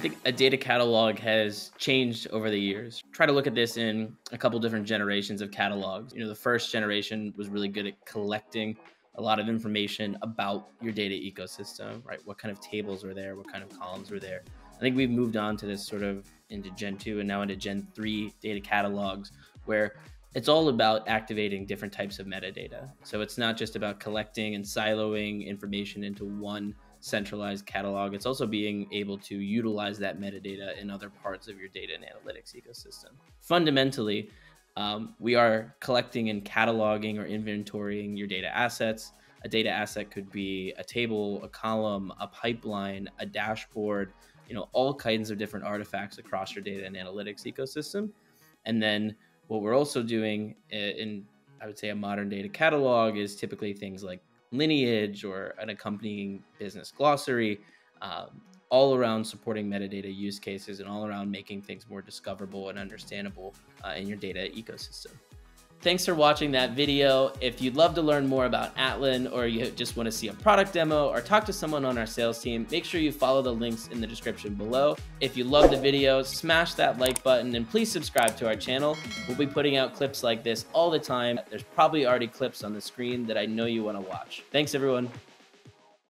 think a data catalog has changed over the years. Try to look at this in a couple different generations of catalogs. You know, the first generation was really good at collecting a lot of information about your data ecosystem, right? What kind of tables were there? What kind of columns were there? I think we've moved on to this sort of into Gen 2 and now into Gen 3 data catalogs where it's all about activating different types of metadata. So it's not just about collecting and siloing information into one centralized catalog. It's also being able to utilize that metadata in other parts of your data and analytics ecosystem. Fundamentally, um, we are collecting and cataloging or inventorying your data assets. A data asset could be a table, a column, a pipeline, a dashboard, you know, all kinds of different artifacts across your data and analytics ecosystem. And then what we're also doing in, I would say, a modern data catalog is typically things like lineage or an accompanying business glossary, um, all around supporting metadata use cases and all around making things more discoverable and understandable uh, in your data ecosystem. Thanks for watching that video. If you'd love to learn more about Atlan or you just want to see a product demo or talk to someone on our sales team, make sure you follow the links in the description below. If you love the video, smash that like button and please subscribe to our channel. We'll be putting out clips like this all the time. There's probably already clips on the screen that I know you want to watch. Thanks everyone.